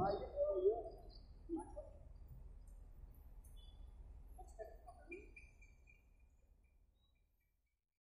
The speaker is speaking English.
Right